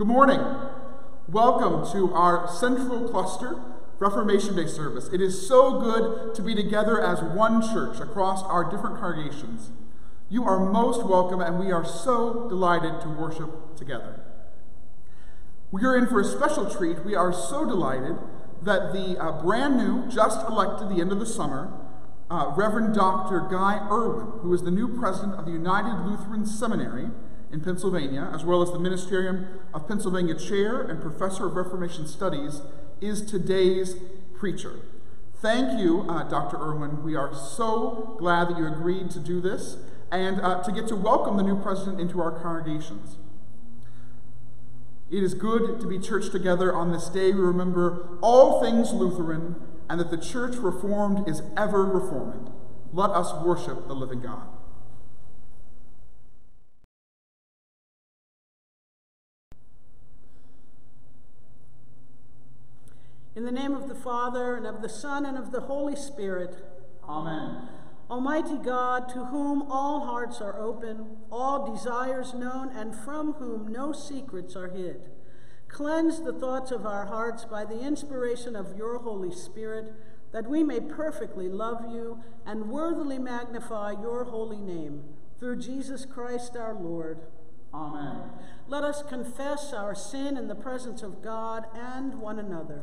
Good morning. Welcome to our Central Cluster Reformation Day service. It is so good to be together as one church across our different congregations. You are most welcome, and we are so delighted to worship together. We are in for a special treat. We are so delighted that the uh, brand new, just elected the end of the summer, uh, Reverend Dr. Guy Erwin, who is the new president of the United Lutheran Seminary, in Pennsylvania, as well as the Ministerium of Pennsylvania Chair and Professor of Reformation Studies, is today's preacher. Thank you, uh, Dr. Erwin. We are so glad that you agreed to do this and uh, to get to welcome the new president into our congregations. It is good to be church together on this day. We remember all things Lutheran and that the church reformed is ever reforming. Let us worship the living God. In the name of the Father, and of the Son, and of the Holy Spirit. Amen. Almighty God, to whom all hearts are open, all desires known, and from whom no secrets are hid, cleanse the thoughts of our hearts by the inspiration of your Holy Spirit, that we may perfectly love you and worthily magnify your holy name. Through Jesus Christ our Lord. Amen. Let us confess our sin in the presence of God and one another.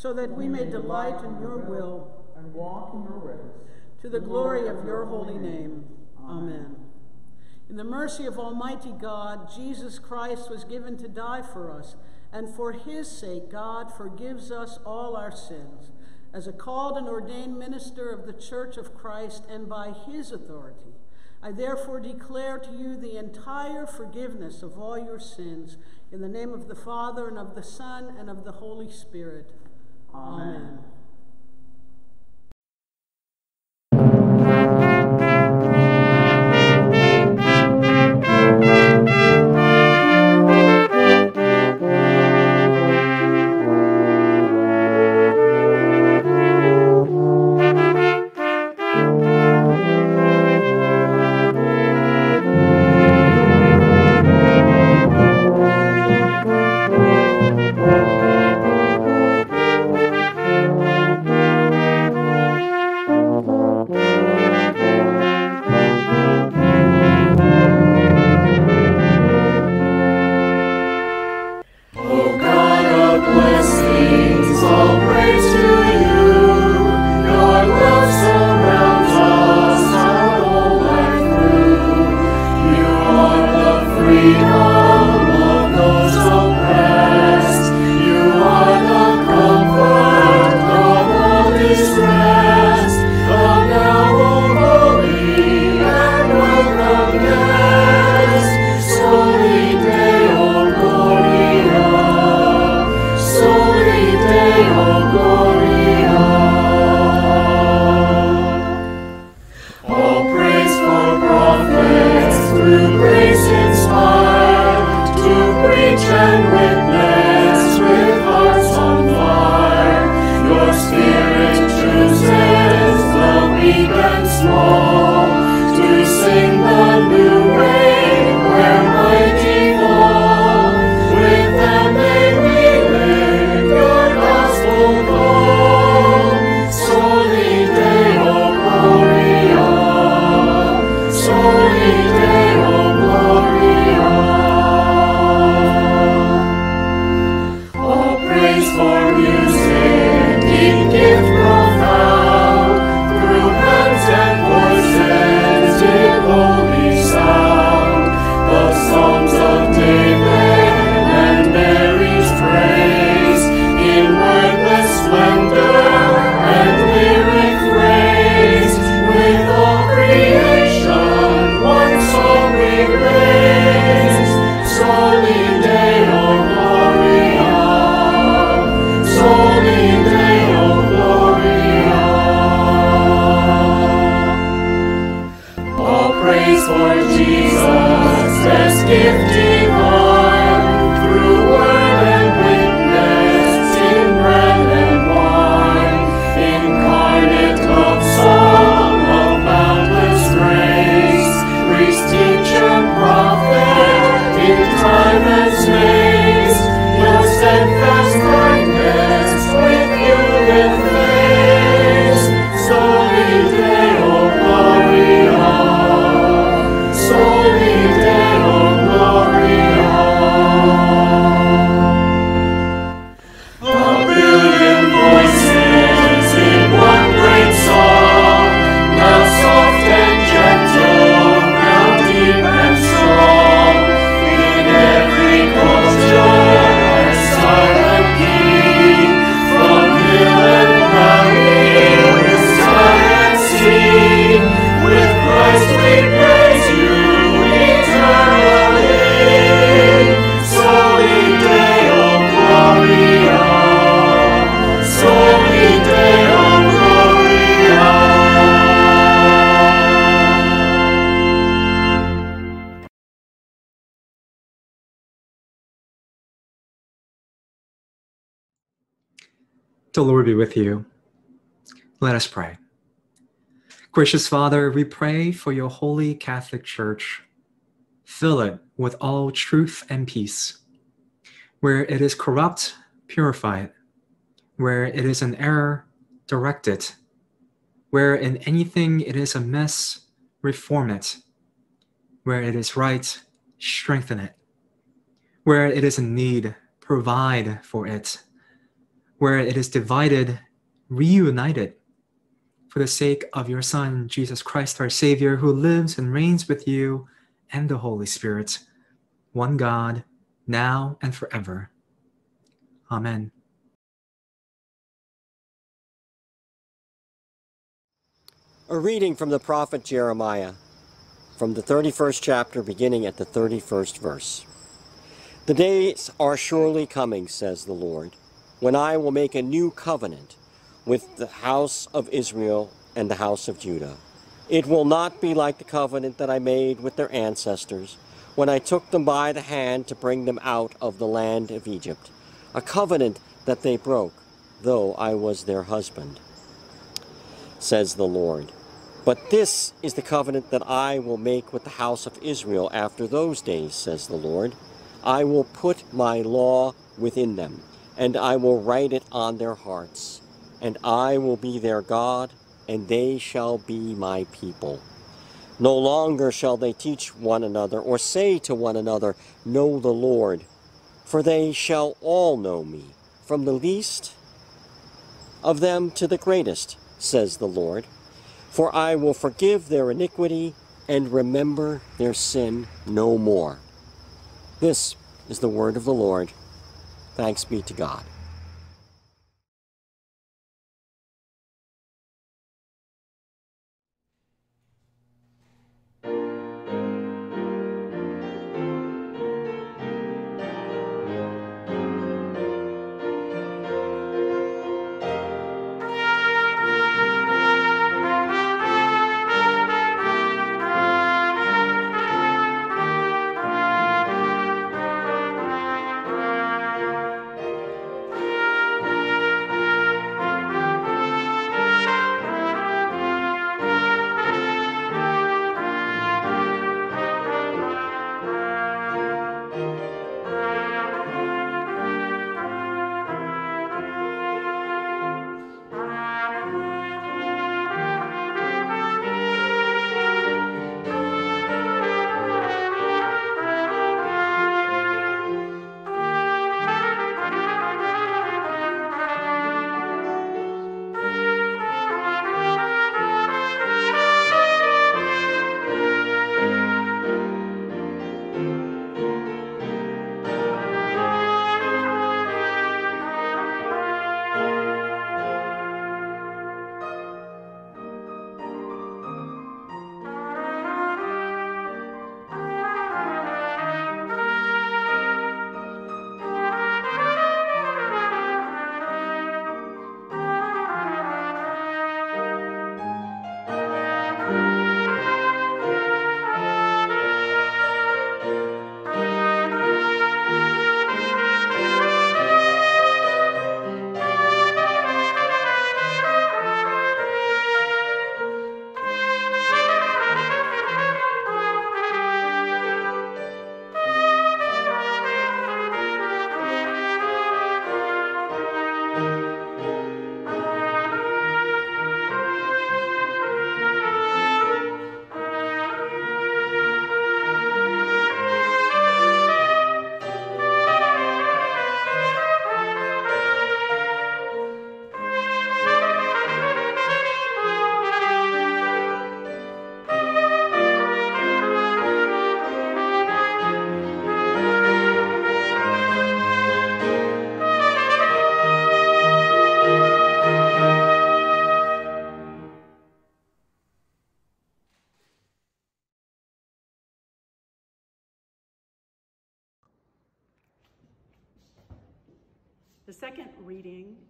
so that we may delight in your will and walk in your ways. To the glory of your holy name. Amen. In the mercy of Almighty God, Jesus Christ was given to die for us, and for his sake, God forgives us all our sins. As a called and ordained minister of the Church of Christ, and by his authority, I therefore declare to you the entire forgiveness of all your sins, in the name of the Father, and of the Son, and of the Holy Spirit. Amen. With you. Let us pray. Gracious Father, we pray for your holy Catholic Church. Fill it with all truth and peace. Where it is corrupt, purify it. Where it is an error, direct it. Where in anything it is amiss, reform it. Where it is right, strengthen it. Where it is in need, provide for it where it is divided, reunited. For the sake of your Son, Jesus Christ, our Savior, who lives and reigns with you and the Holy Spirit, one God, now and forever. Amen. A reading from the prophet Jeremiah, from the 31st chapter, beginning at the 31st verse. The days are surely coming, says the Lord, when I will make a new covenant with the house of Israel and the house of Judah. It will not be like the covenant that I made with their ancestors when I took them by the hand to bring them out of the land of Egypt, a covenant that they broke, though I was their husband, says the Lord. But this is the covenant that I will make with the house of Israel after those days, says the Lord. I will put my law within them, and I will write it on their hearts. And I will be their God, and they shall be my people. No longer shall they teach one another, or say to one another, Know the Lord, for they shall all know me, from the least of them to the greatest, says the Lord. For I will forgive their iniquity and remember their sin no more. This is the word of the Lord. Thanks be to God.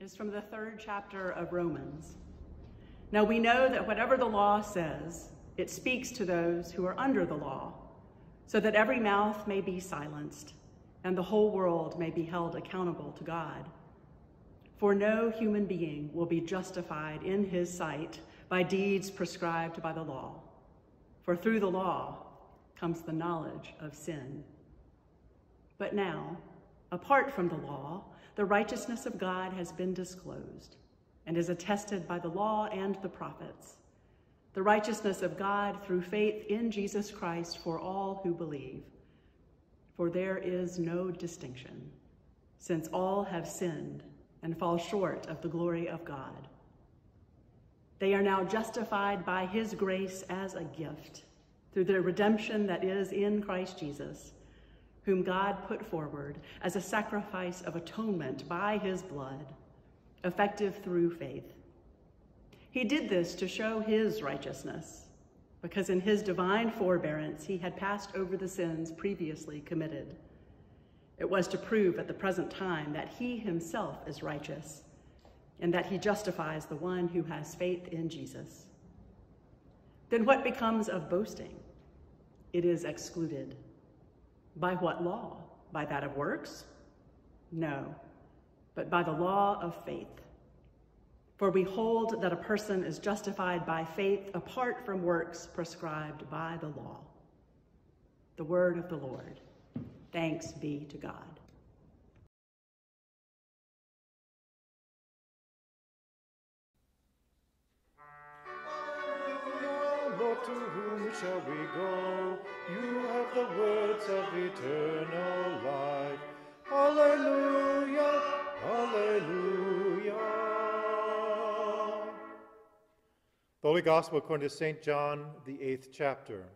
Is from the third chapter of Romans. Now we know that whatever the law says, it speaks to those who are under the law, so that every mouth may be silenced and the whole world may be held accountable to God. For no human being will be justified in his sight by deeds prescribed by the law. For through the law comes the knowledge of sin. But now, apart from the law, the righteousness of God has been disclosed and is attested by the law and the prophets. The righteousness of God through faith in Jesus Christ for all who believe. For there is no distinction, since all have sinned and fall short of the glory of God. They are now justified by his grace as a gift through the redemption that is in Christ Jesus, whom God put forward as a sacrifice of atonement by his blood, effective through faith. He did this to show his righteousness, because in his divine forbearance he had passed over the sins previously committed. It was to prove at the present time that he himself is righteous and that he justifies the one who has faith in Jesus. Then what becomes of boasting? It is excluded. By what law? By that of works? No, but by the law of faith. For we hold that a person is justified by faith apart from works prescribed by the law. The word of the Lord. Thanks be to God. To whom shall we go? You have the words of eternal life. Alleluia, Alleluia. The Holy Gospel according to St. John, the eighth chapter.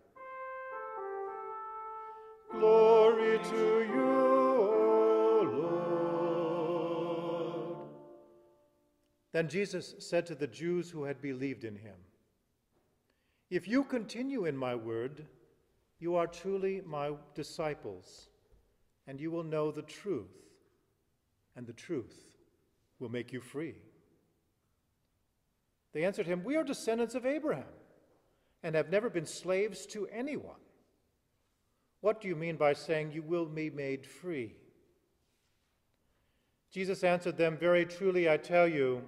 Glory to you, O Lord. Then Jesus said to the Jews who had believed in him, If you continue in my word, you are truly my disciples, and you will know the truth, and the truth will make you free. They answered him, We are descendants of Abraham, and have never been slaves to anyone. What do you mean by saying you will be made free? Jesus answered them, Very truly I tell you,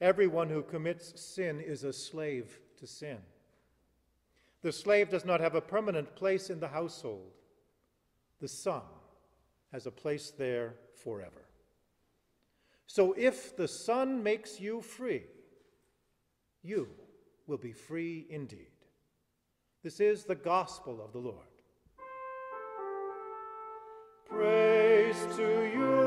everyone who commits sin is a slave to sin. The slave does not have a permanent place in the household, the son has a place there forever. So if the Son makes you free, you will be free indeed. This is the gospel of the Lord. Praise to you,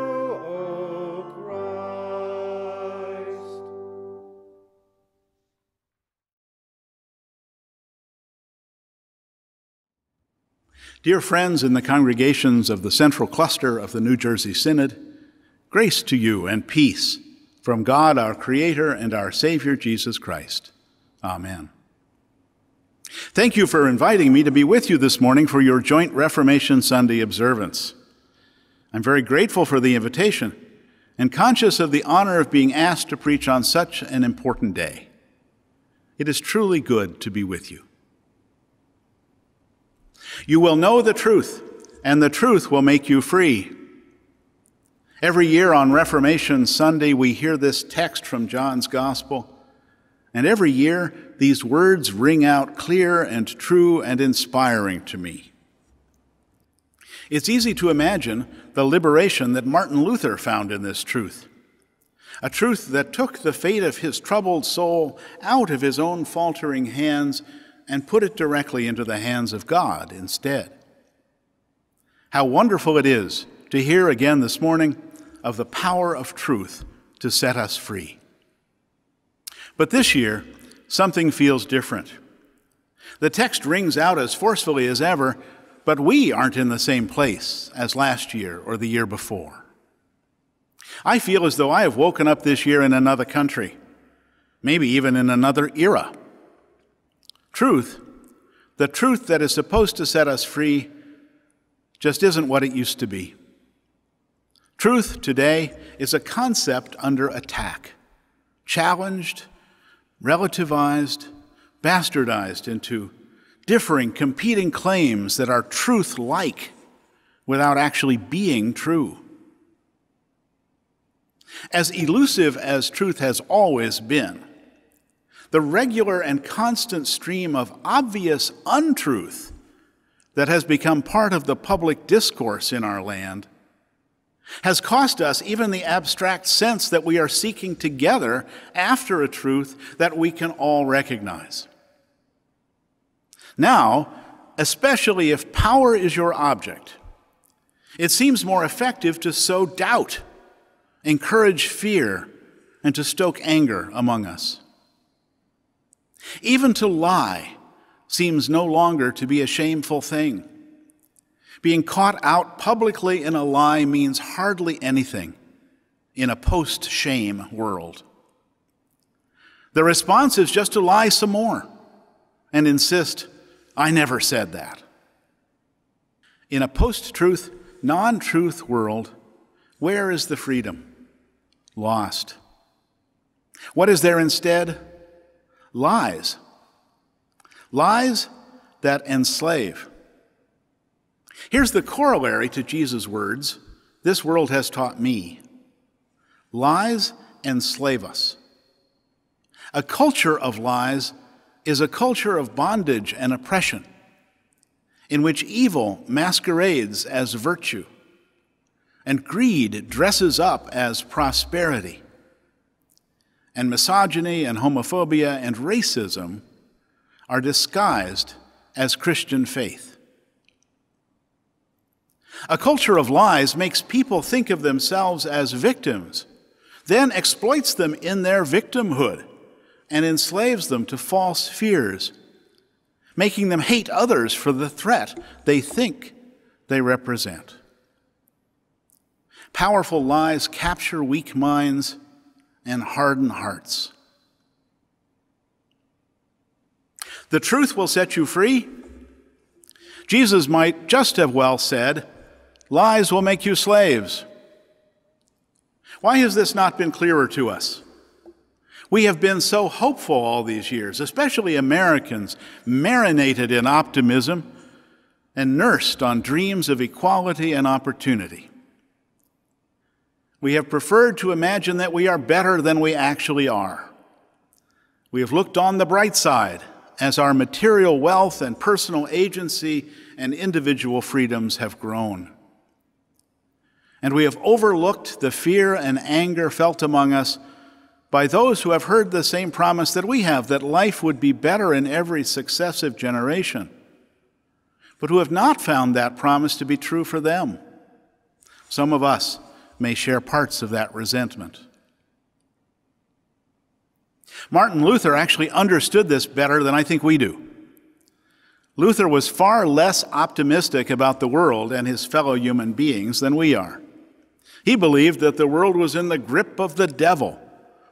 Dear friends in the congregations of the Central Cluster of the New Jersey Synod, grace to you and peace from God our Creator and our Savior Jesus Christ. Amen. Thank you for inviting me to be with you this morning for your joint Reformation Sunday observance. I'm very grateful for the invitation and conscious of the honor of being asked to preach on such an important day. It is truly good to be with you. You will know the truth, and the truth will make you free. Every year on Reformation Sunday, we hear this text from John's Gospel, and every year these words ring out clear and true and inspiring to me. It's easy to imagine the liberation that Martin Luther found in this truth. A truth that took the fate of his troubled soul out of his own faltering hands and put it directly into the hands of God instead. How wonderful it is to hear again this morning of the power of truth to set us free. But this year, something feels different. The text rings out as forcefully as ever, but we aren't in the same place as last year or the year before. I feel as though I have woken up this year in another country, maybe even in another era. Truth, the truth that is supposed to set us free, just isn't what it used to be. Truth today is a concept under attack, challenged, relativized, bastardized into differing, competing claims that are truth like without actually being true. As elusive as truth has always been, the regular and constant stream of obvious untruth that has become part of the public discourse in our land has cost us even the abstract sense that we are seeking together after a truth that we can all recognize. Now, especially if power is your object, it seems more effective to sow doubt, encourage fear, and to stoke anger among us. Even to lie seems no longer to be a shameful thing. Being caught out publicly in a lie means hardly anything in a post shame world. The response is just to lie some more and insist, I never said that. In a post truth, non truth world, where is the freedom? Lost. What is there instead? Lies. Lies that enslave. Here's the corollary to Jesus' words this world has taught me. Lies enslave us. A culture of lies is a culture of bondage and oppression, in which evil masquerades as virtue and greed dresses up as prosperity, and misogyny and homophobia and racism are disguised as Christian faith. A culture of lies makes people think of themselves as victims, then exploits them in their victimhood and enslaves them to false fears, making them hate others for the threat they think they represent. Powerful lies capture weak minds and harden hearts. The truth will set you free. Jesus might just have well said, Lies will make you slaves. Why has this not been clearer to us? We have been so hopeful all these years, especially Americans, marinated in optimism and nursed on dreams of equality and opportunity. We have preferred to imagine that we are better than we actually are. We have looked on the bright side as our material wealth and personal agency and individual freedoms have grown. And we have overlooked the fear and anger felt among us by those who have heard the same promise that we have that life would be better in every successive generation, but who have not found that promise to be true for them. Some of us may share parts of that resentment. Martin Luther actually understood this better than I think we do. Luther was far less optimistic about the world and his fellow human beings than we are. He believed that the world was in the grip of the devil,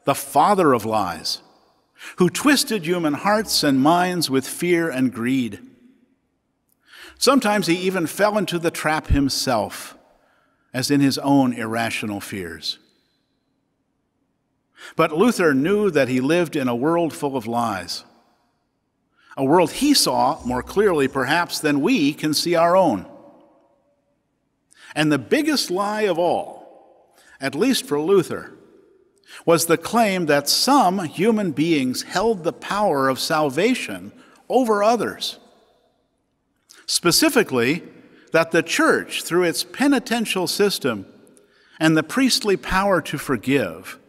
the father of lies, who twisted human hearts and minds with fear and greed. Sometimes he even fell into the trap himself, as in his own irrational fears. But Luther knew that he lived in a world full of lies, a world he saw more clearly, perhaps, than we can see our own. And the biggest lie of all, at least for Luther, was the claim that some human beings held the power of salvation over others. Specifically, that the church, through its penitential system and the priestly power to forgive,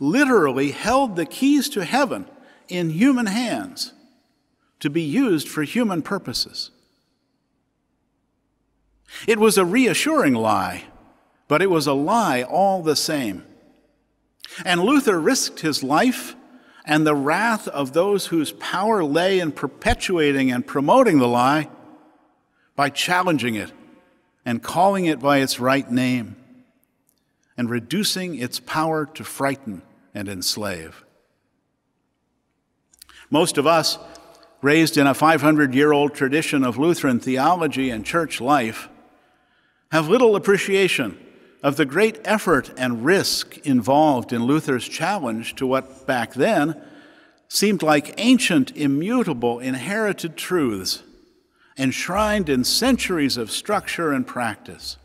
literally held the keys to heaven in human hands to be used for human purposes. It was a reassuring lie, but it was a lie all the same. And Luther risked his life and the wrath of those whose power lay in perpetuating and promoting the lie by challenging it and calling it by its right name and reducing its power to frighten and enslave. Most of us, raised in a 500 year old tradition of Lutheran theology and church life, have little appreciation of the great effort and risk involved in Luther's challenge to what back then seemed like ancient, immutable, inherited truths enshrined in centuries of structure and practice.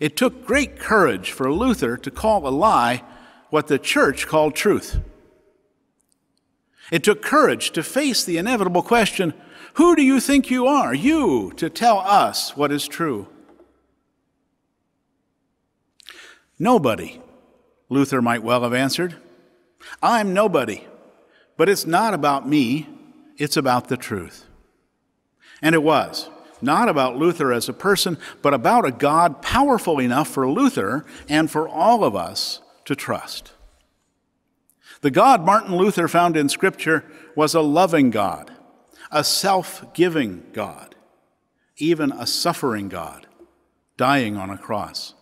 It took great courage for Luther to call a lie what the church called truth. It took courage to face the inevitable question Who do you think you are, you, to tell us what is true? Nobody, Luther might well have answered. I'm nobody, but it's not about me, it's about the truth. And it was not about Luther as a person, but about a God powerful enough for Luther and for all of us to trust. The God Martin Luther found in Scripture was a loving God, a self giving God, even a suffering God, dying on a cross.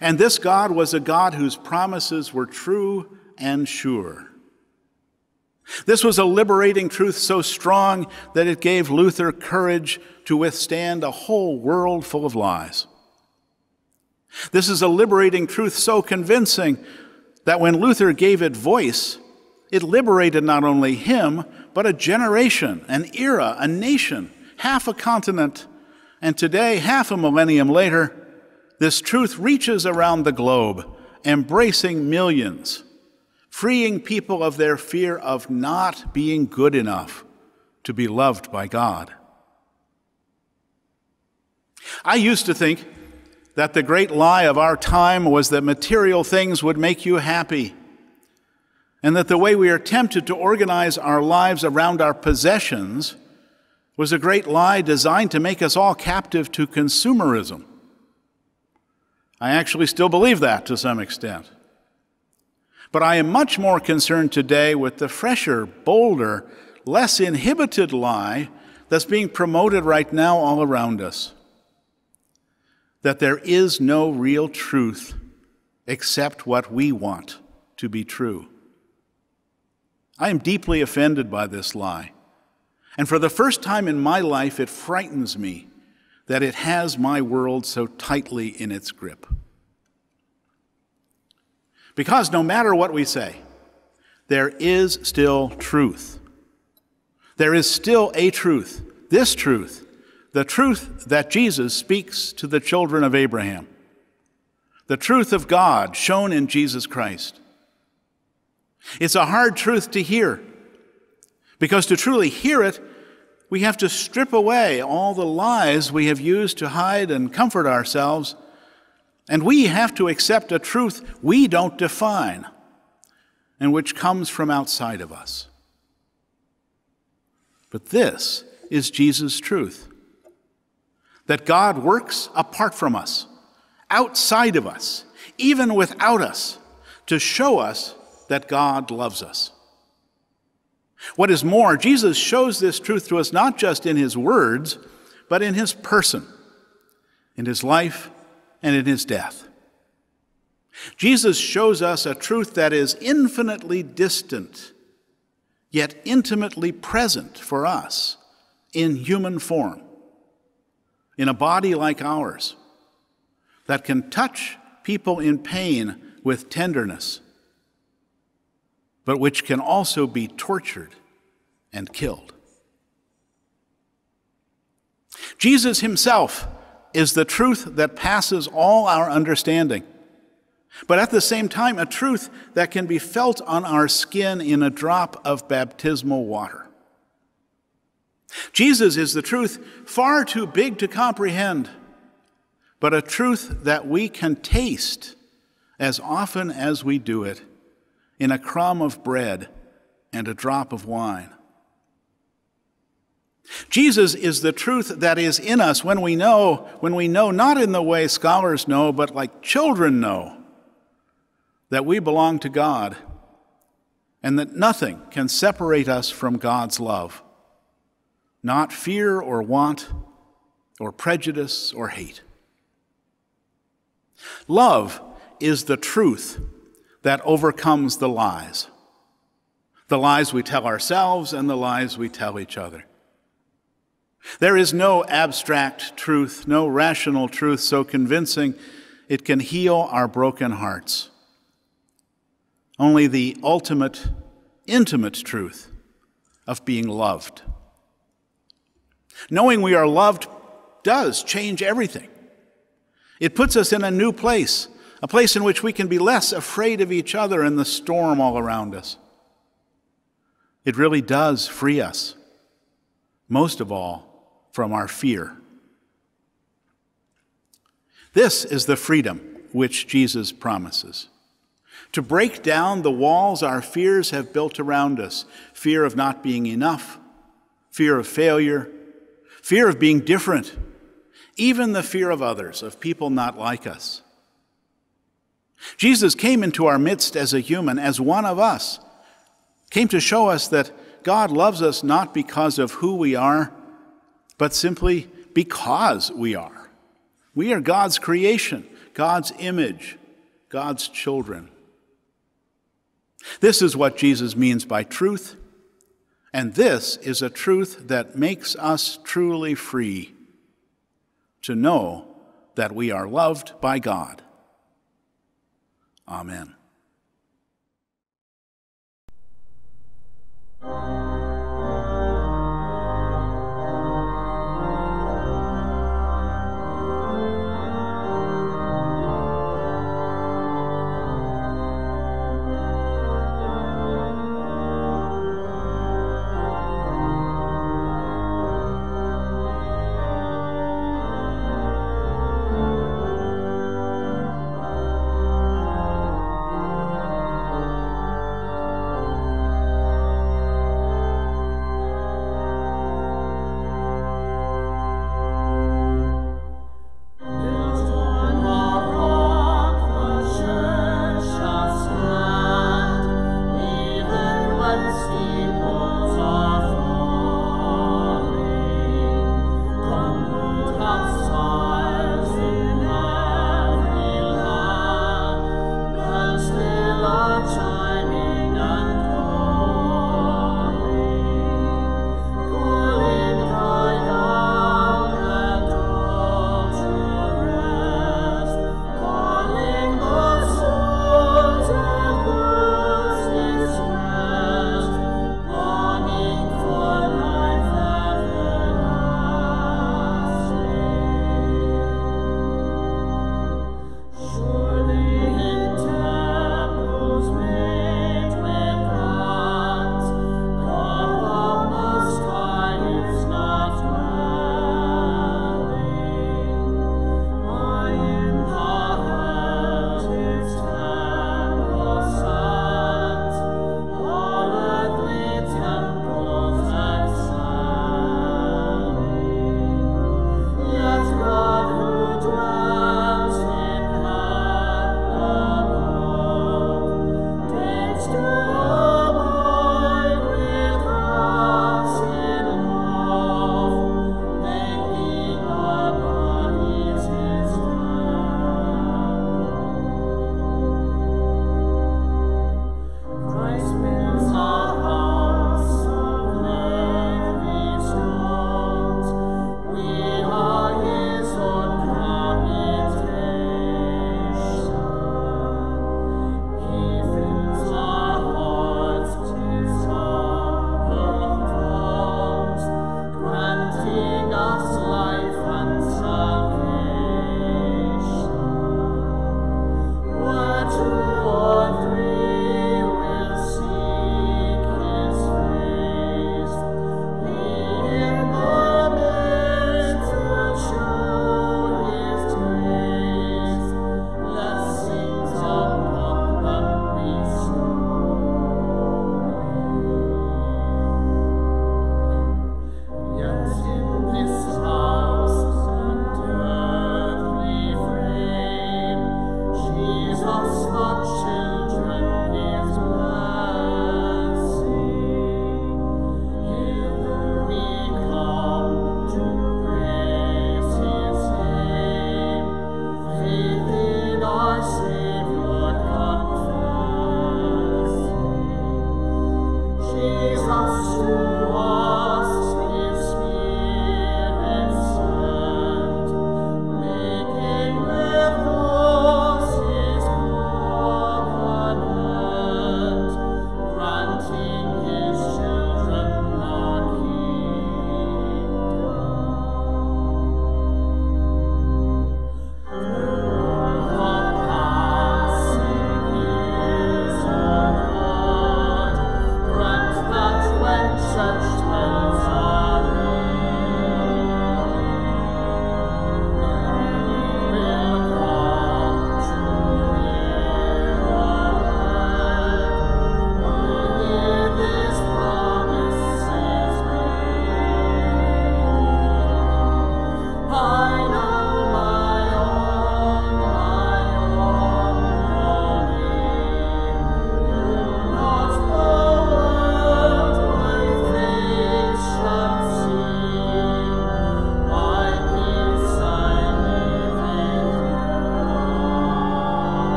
And this God was a God whose promises were true and sure. This was a liberating truth so strong that it gave Luther courage to withstand a whole world full of lies. This is a liberating truth so convincing that when Luther gave it voice, it liberated not only him, but a generation, an era, a nation, half a continent, and today, half a millennium later, this truth reaches around the globe, embracing millions freeing people of their fear of not being good enough to be loved by God. I used to think that the great lie of our time was that material things would make you happy, and that the way we are tempted to organize our lives around our possessions was a great lie designed to make us all captive to consumerism. I actually still believe that to some extent. But I am much more concerned today with the fresher, bolder, less inhibited lie that's being promoted right now all around us that there is no real truth except what we want to be true. I am deeply offended by this lie. And for the first time in my life, it frightens me that it has my world so tightly in its grip. Because no matter what we say, there is still truth. There is still a truth, this truth, the truth that Jesus speaks to the children of Abraham, the truth of God shown in Jesus Christ. It's a hard truth to hear because to truly hear it, we have to strip away all the lies we have used to hide and comfort ourselves and we have to accept a truth we don't define and which comes from outside of us. But this is Jesus' truth that God works apart from us, outside of us, even without us, to show us that God loves us. What is more, Jesus shows this truth to us not just in his words, but in his person, in his life, and in his death. Jesus shows us a truth that is infinitely distant, yet intimately present for us in human form, in a body like ours, that can touch people in pain with tenderness, but which can also be tortured and killed. Jesus himself is the truth that passes all our understanding, but at the same time, a truth that can be felt on our skin in a drop of baptismal water. Jesus is the truth far too big to comprehend, but a truth that we can taste as often as we do it in a crumb of bread and a drop of wine. Jesus is the truth that is in us when we know, when we know not in the way scholars know, but like children know, that we belong to God and that nothing can separate us from God's love, not fear or want or prejudice or hate. Love is the truth that overcomes the lies, the lies we tell ourselves and the lies we tell each other. There is no abstract truth, no rational truth so convincing it can heal our broken hearts. Only the ultimate, intimate truth of being loved. Knowing we are loved does change everything. It puts us in a new place, a place in which we can be less afraid of each other and the storm all around us. It really does free us, most of all, from our fear. This is the freedom which Jesus promises. To break down the walls our fears have built around us fear of not being enough, fear of failure, fear of being different, even the fear of others, of people not like us. Jesus came into our midst as a human, as one of us, came to show us that God loves us not because of who we are, but simply because we are. We are God's creation, God's image, God's children. This is what Jesus means by truth, and this is a truth that makes us truly free to know that we are loved by God. Amen.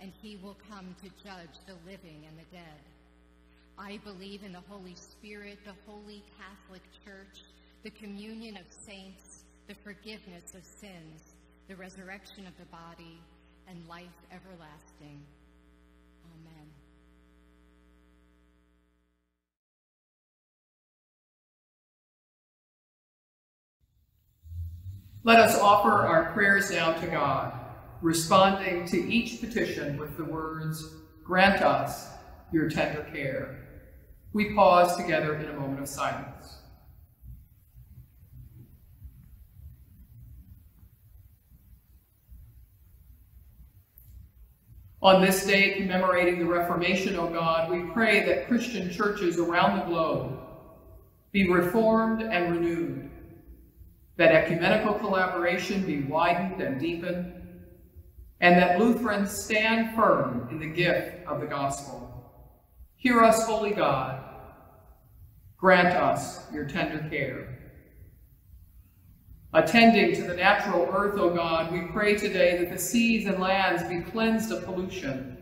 and he will come to judge the living and the dead. I believe in the Holy Spirit, the holy Catholic Church, the communion of saints, the forgiveness of sins, the resurrection of the body, and life everlasting. Amen. Let us offer our prayers now to God, responding to each petition with the words, Grant us your tender care. We pause together in a moment of silence. On this day commemorating the Reformation, O God, we pray that Christian churches around the globe be reformed and renewed, that ecumenical collaboration be widened and deepened, and that Lutherans stand firm in the gift of the gospel. Hear us, Holy God. Grant us your tender care. Attending to the natural earth, O God, we pray today that the seas and lands be cleansed of pollution,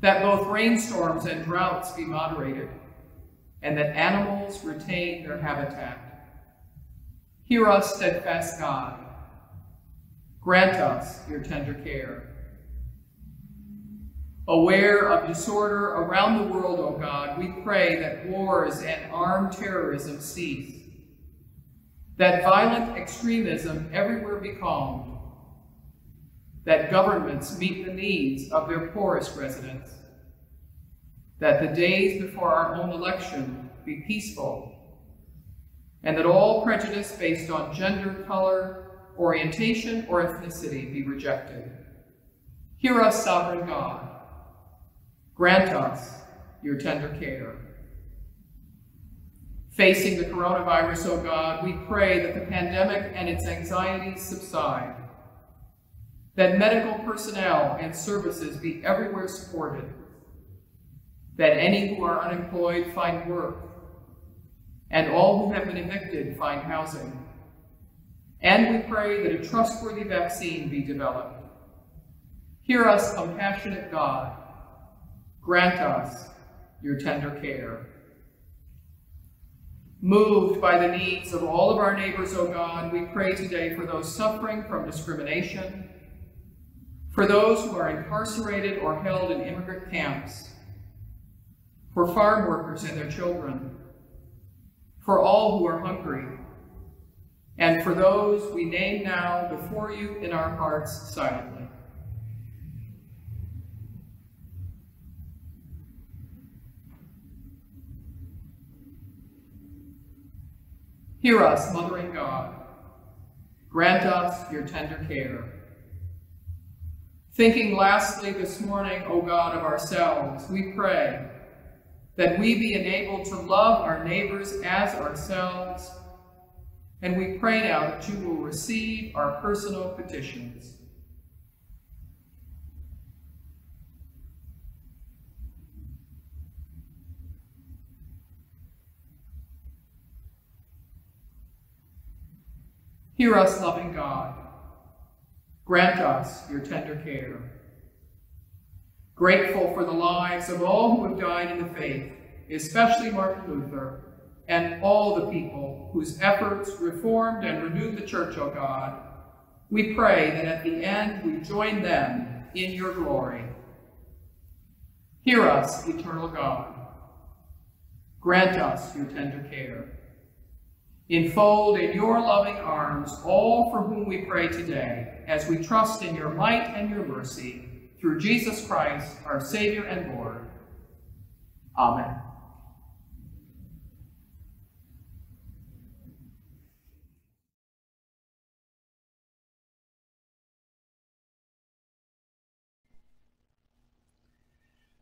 that both rainstorms and droughts be moderated, and that animals retain their habitat. Hear us, steadfast God. Grant us your tender care. Aware of disorder around the world, O God, we pray that wars and armed terrorism cease, that violent extremism everywhere be calmed, that governments meet the needs of their poorest residents, that the days before our own election be peaceful, and that all prejudice based on gender, color, orientation, or ethnicity be rejected. Hear us, sovereign God. Grant us your tender care. Facing the coronavirus, O God, we pray that the pandemic and its anxieties subside, that medical personnel and services be everywhere supported, that any who are unemployed find work, and all who have been evicted find housing. And we pray that a trustworthy vaccine be developed. Hear us, compassionate God. Grant us your tender care. Moved by the needs of all of our neighbors, O God, we pray today for those suffering from discrimination, for those who are incarcerated or held in immigrant camps, for farm workers and their children, for all who are hungry, and for those we name now before you in our hearts silently. Hear us, mothering God. Grant us your tender care. Thinking lastly this morning, O God, of ourselves, we pray that we be enabled to love our neighbors as ourselves, and we pray now that you will receive our personal petitions. Hear us, loving God. Grant us your tender care. Grateful for the lives of all who have died in the faith, especially Martin Luther, and all the people whose efforts reformed and renewed the church, O God, we pray that at the end we join them in your glory. Hear us, eternal God. Grant us your tender care. Enfold in your loving arms all for whom we pray today, as we trust in your might and your mercy, through Jesus Christ, our Savior and Lord. Amen.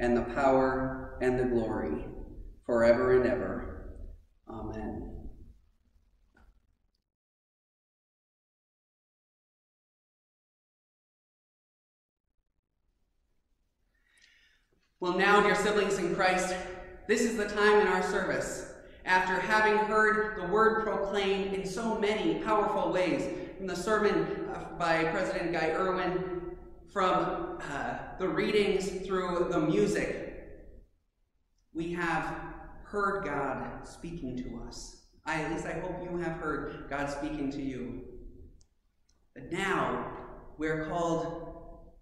and the power, and the glory, forever and ever. Amen. Well, now, dear siblings in Christ, this is the time in our service. After having heard the word proclaimed in so many powerful ways, from the sermon uh, by President Guy Erwin, from uh, the readings through the music, we have heard God speaking to us. I, at least I hope you have heard God speaking to you. But now we're called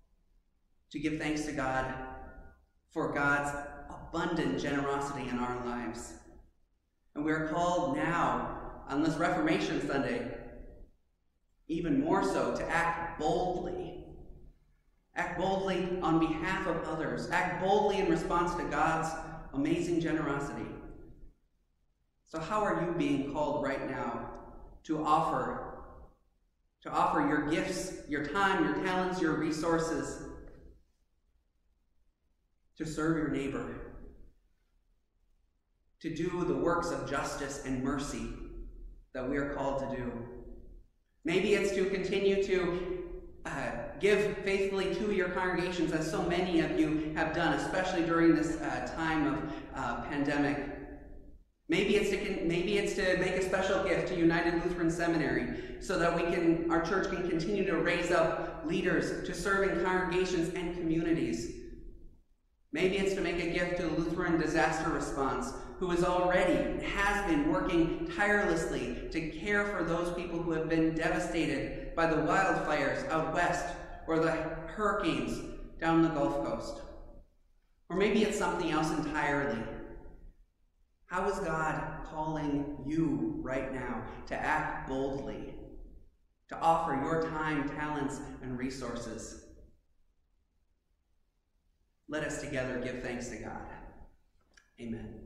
to give thanks to God for God's abundant generosity in our lives. And we're called now, on this Reformation Sunday, even more so, to act boldly. Act boldly on behalf of others. Act boldly in response to God's amazing generosity. So, how are you being called right now to offer? To offer your gifts, your time, your talents, your resources to serve your neighbor, to do the works of justice and mercy that we are called to do. Maybe it's to continue to uh, give faithfully to your congregations, as so many of you have done, especially during this uh, time of uh, pandemic. Maybe it's to maybe it's to make a special gift to United Lutheran Seminary, so that we can our church can continue to raise up leaders to serve in congregations and communities. Maybe it's to make a gift to Lutheran Disaster Response, who is already has been working tirelessly to care for those people who have been devastated by the wildfires out west or the hurricanes down the Gulf Coast. Or maybe it's something else entirely. How is God calling you right now to act boldly, to offer your time, talents, and resources? Let us together give thanks to God. Amen.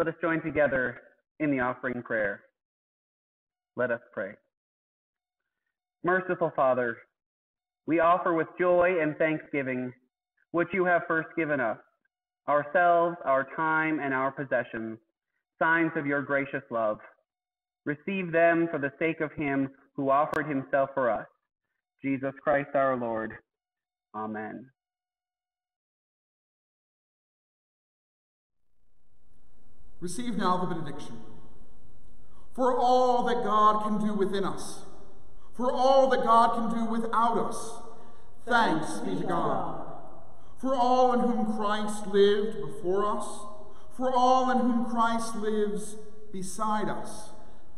Let us join together in the offering prayer. Let us pray. Merciful Father, we offer with joy and thanksgiving what you have first given us ourselves, our time, and our possessions, signs of your gracious love. Receive them for the sake of him who offered himself for us, Jesus Christ our Lord. Amen. Receive now the benediction. For all that God can do within us, for all that God can do without us, thanks be to God. For all in whom Christ lived before us, for all in whom Christ lives beside us,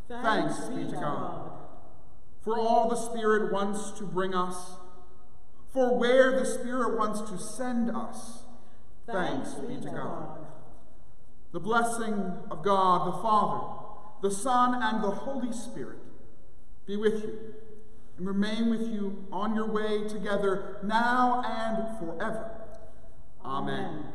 thanks be to God. For all the Spirit wants to bring us, for where the Spirit wants to send us, thanks be to God. The blessing of God the Father, the Son, and the Holy Spirit be with you and remain with you on your way together now and forever. Amen. Thank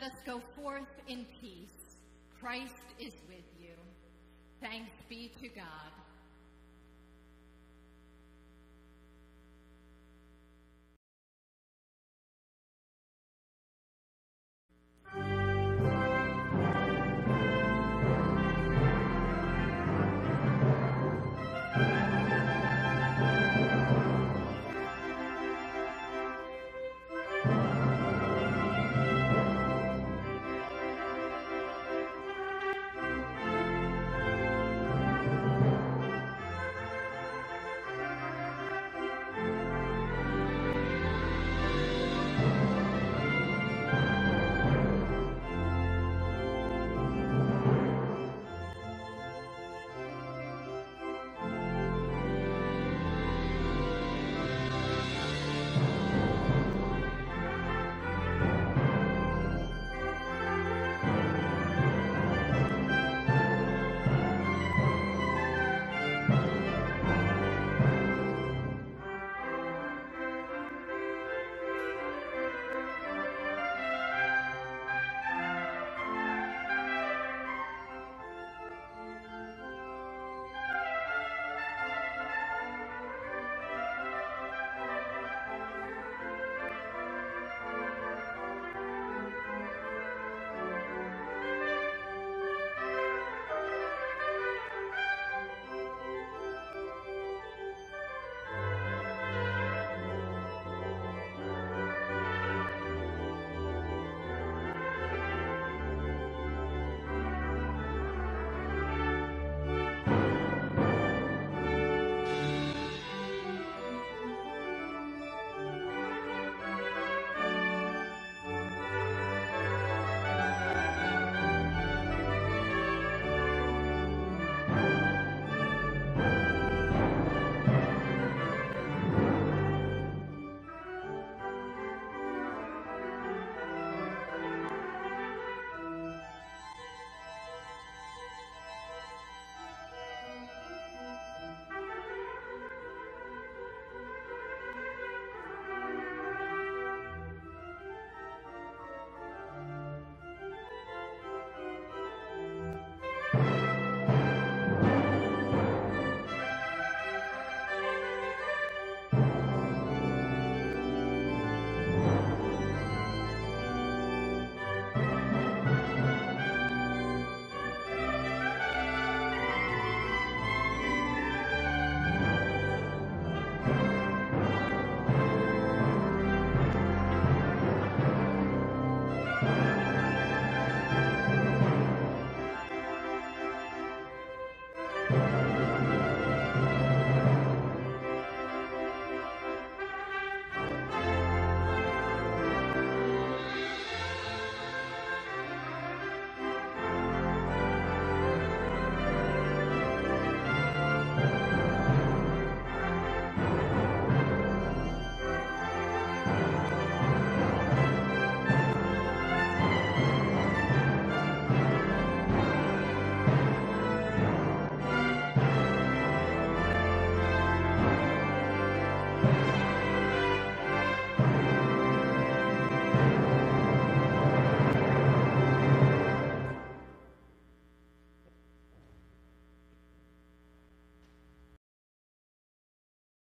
Let us go forth in peace. Christ is with you. Thanks be to God.